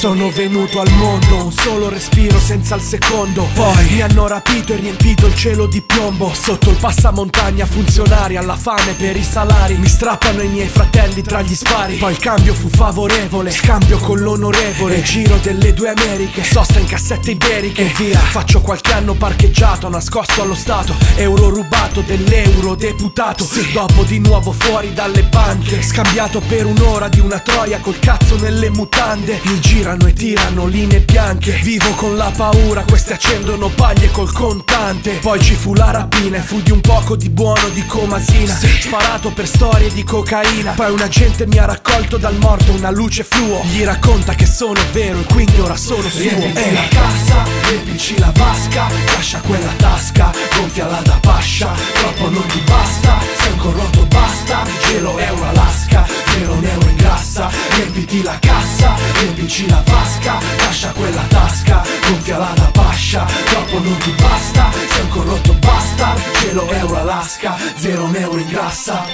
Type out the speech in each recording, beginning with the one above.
Sono venuto al mondo, un solo respiro senza il secondo. Poi mi hanno rapito e riempito il cielo di piombo. Sotto il passamontagna funzionari alla fame per i salari. Mi strappano i miei fratelli tra gli spari. Poi il cambio fu favorevole, scambio con l'onorevole. Giro delle due Americhe, sosta in cassette iberiche. E via, faccio qualche anno parcheggiato, nascosto allo Stato. Euro rubato dell'euro deputato sì. Dopo di nuovo fuori dalle banche. Scambiato per un'ora di una troia col cazzo nelle mutande. Mi girano e tirano linee bianche. Vivo con la paura, queste accendono paglie col contante. Poi ci fu la rapina e fu di un poco di buono di comasina. Sì. Sparato per storie di cocaina. Poi un agente mi ha raccolto dal morto una luce fluo. Gli racconta che sono vero e quindi ora sono suo. Riempi la cassa, riempici la vasca Lascia quella tasca, Riempiti la cassa, riempici la vasca Lascia quella tasca, gonfiala da pascia Troppo non ti basta, sei un corrotto basta Gelo euro Alaska, zero un euro in grassa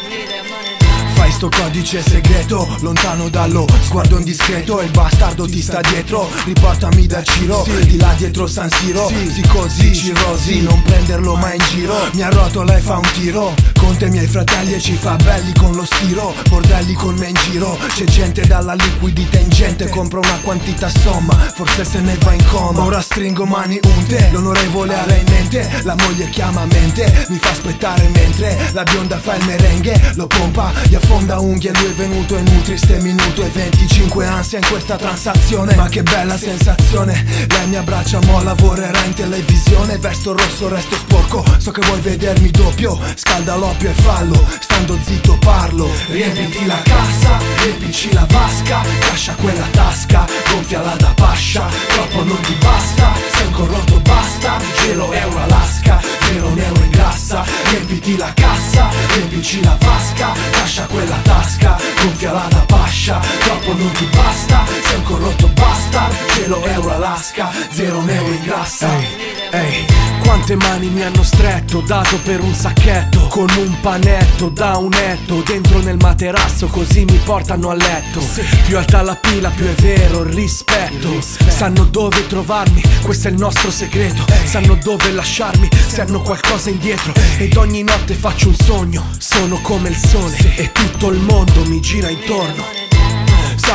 Fai sto codice segreto, lontano dallo sguardo indiscreto il bastardo ti sta dietro, riportami da Ciro sì. Di là dietro San Siro, sì. psicosi, cirrosi Non prenderlo mai in giro, mi arrotola e fa un tiro Conte miei fratelli e ci fa belli con lo stiro Bordelli con me in giro, c'è gente dalla liquidità ingente Compro una quantità somma, forse se ne va in coma. Ora stringo mani unte, l'onorevole ha lei in mente La moglie chiama a mente, mi fa aspettare mentre La bionda fa il merengue, lo pompa, gli affonda unghie Lui è venuto in un triste minuto e 25 ansia in questa transazione. Ma che bella sensazione Lei mi abbraccia, mo lavorerà in televisione Vesto rosso, resto sporco So che vuoi vedermi doppio Scalda l'oppio e fallo. Stando zitto parlo. Riempiti la cassa, riempici la vasca. Lascia quella tasca, gonfiala da pascia. Troppo non ti basta, sei un corrotto basta. Gelo euro Alaska, zero un euro in grassa. Riempiti la cassa, riempici la vasca. Lascia quella tasca, gonfiala da pascia. Troppo non ti basta, sei un corrotto basta. Cielo euro Alaska, zero un in grassa. Ehi, ehi, quante mani mi hanno stretto Dato per un sacchetto Con un panetto da un etto Dentro nel materasso così mi portano a letto. Più alta la pila più è vero il rispetto. Sanno dove trovarmi, questo è il nostro segreto. Sanno dove lasciarmi se hanno qualcosa indietro. Ed ogni notte faccio un sogno Sono come il sole e tutto il mondo mi gira intorno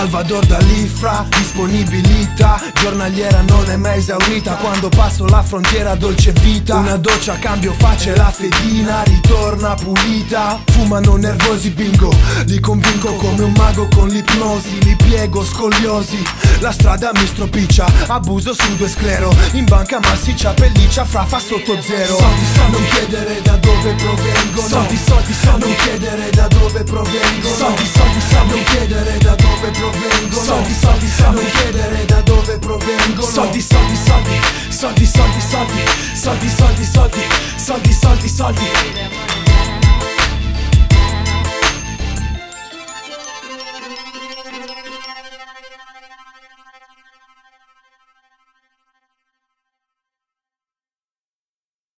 Salvador Dalifra, disponibilità. Giornaliera non è mai esaurita. Quando passo la frontiera dolce vita. Una doccia cambio faccia la fedina Ritorna pulita. Fumano nervosi bingo. Li convinco come un mago con l'ipnosi. Li piego scoliosi La strada mi stropiccia Abuso su due sclero. In banca massiccia pelliccia Frafa sotto zero. Soldi, soldi. Non chiedere da dove provengono. Soldi, soldi, soldi. Non chiedere da dove provengono. Soldi, soldi, soldi. Non chiedere da dove provengono. Soldi, soldi, soldi. Non chiedere da dove provengono. Soldi, soldi, soldi. Soldi, soldi, soldi. Soldi, soldi, soldi. Soldi, soldi, soldi